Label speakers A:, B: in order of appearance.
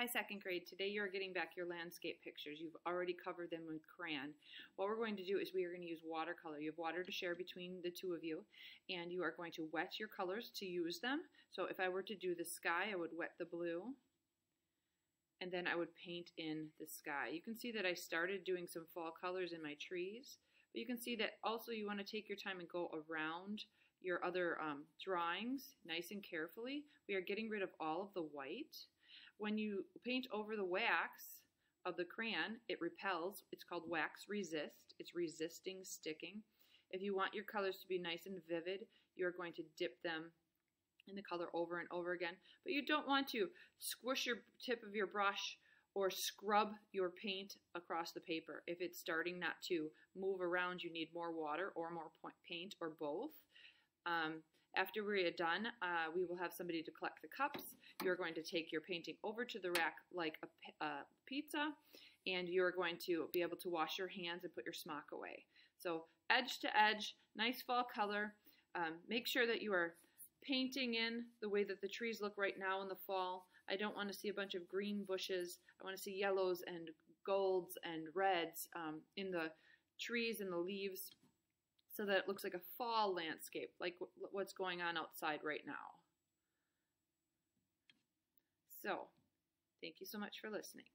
A: Hi, second grade. Today you're getting back your landscape pictures. You've already covered them with crayon. What we're going to do is we are going to use watercolor. You have water to share between the two of you, and you are going to wet your colors to use them. So if I were to do the sky, I would wet the blue, and then I would paint in the sky. You can see that I started doing some fall colors in my trees, but you can see that also you want to take your time and go around your other um, drawings nice and carefully. We are getting rid of all of the white. When you paint over the wax of the crayon, it repels. It's called wax resist. It's resisting sticking. If you want your colors to be nice and vivid, you're going to dip them in the color over and over again. But you don't want to squish your tip of your brush or scrub your paint across the paper. If it's starting not to move around, you need more water or more paint or both. Um, after we are done, uh, we will have somebody to collect the cups. You're going to take your painting over to the rack like a, a pizza, and you're going to be able to wash your hands and put your smock away. So edge to edge, nice fall color. Um, make sure that you are painting in the way that the trees look right now in the fall. I don't want to see a bunch of green bushes. I want to see yellows and golds and reds um, in the trees and the leaves so that it looks like a fall landscape, like what's going on outside right now. So, thank you so much for listening.